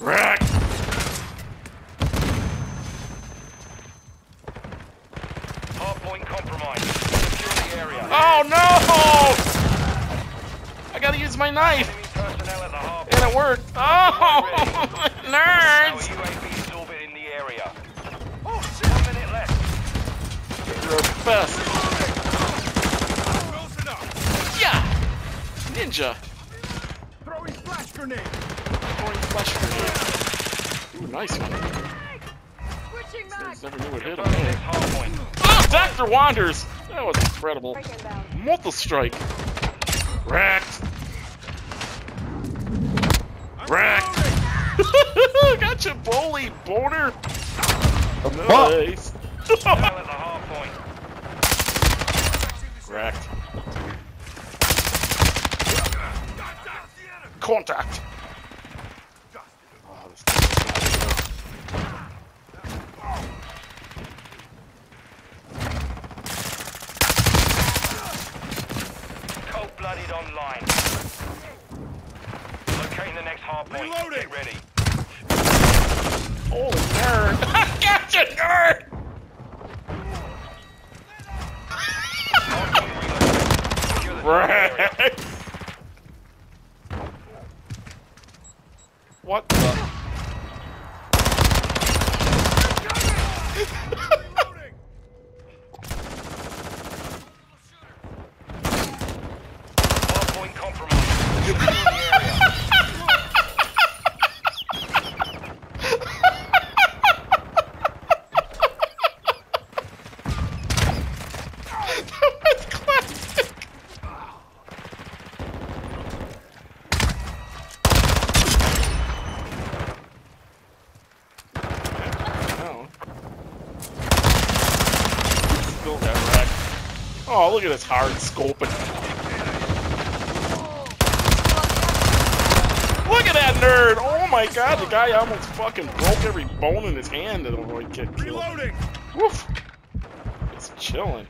Rack! Hardpoint compromised. Secure the area. Oh no! I gotta use my knife! And it worked. Oh! Nerds! Oh, best. Yeah! Ninja! Flash grenade! Throwing flesh grenade. Ooh, nice one. Switching I back. never knew it hit him. Confirm the next hard point. Oh, ah, Dr. Wanders! That was incredible. Break inbound. Multi strike. Wrecked. Wrecked. gotcha, bully, boner. Nice. Personnel at the hard point. Wrecked. Contact. Oh, this thing is not Cold-blooded online. Locating the next hard point. Reloading. Get ready. good. Holy nerd. gotcha, nerd. Hard point reloaded. Secure the target area. Wrecked. What the? Reloading. Hard point compromised. Secure the area. That's classic. Oh. Look at this hard scoping. Look at that nerd! Oh my god, the guy almost fucking broke every bone in his hand and avoid get killed. Reloading. Woof! It's chilling.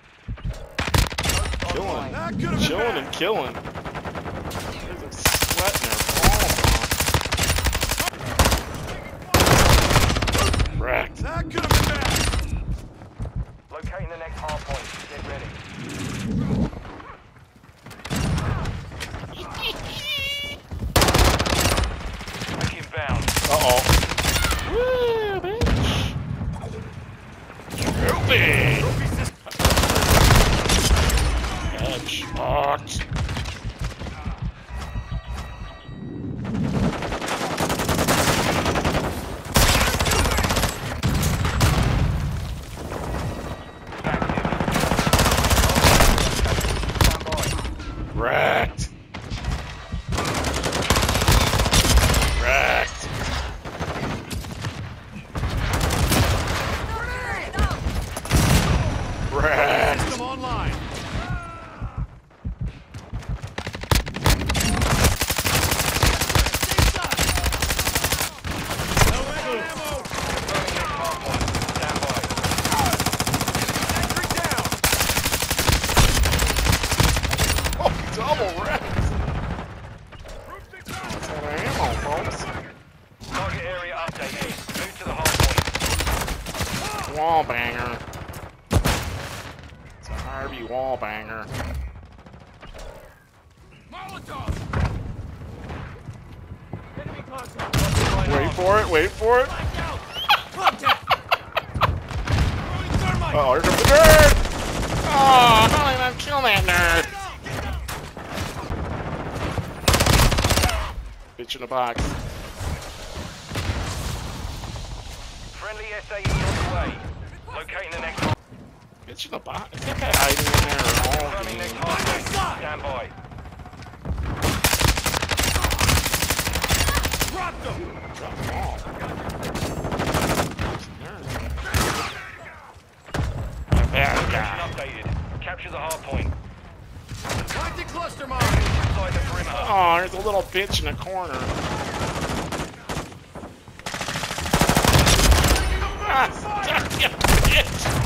Killing. That could Chilling and killing. There's a sweat in their palm. Wrecked. That could have been bad. Locating the next hard point. Get ready. Back inbound. Uh-oh. Woo, bitch. Trophy! Headshot. Wrecked. Wrecked. Wrecked. System online. No ammo. Confirming next hard point. Stand by. Entry down. Oh, double wrecked. That's all the ammo, folks. Target area updated. Move to the hard point. Wall banger. It's a Harvey wall banger. Molotov. Enemy contact. Wait for it, wait for it. Contact. Throwing. Oh, here comes the nerd! Oh, how did I not kill that nerd? Bitch in a box. Friendly SAE on the way. Locating the next hard Bitch in a box. I think I hiding in there all Confirming next hard. Stand by. Drop them. Drop them all. Bad Location guy. updated. Capture the hard point. Planting cluster mine. Oh, there's a little bitch in the corner. Ah, bitch.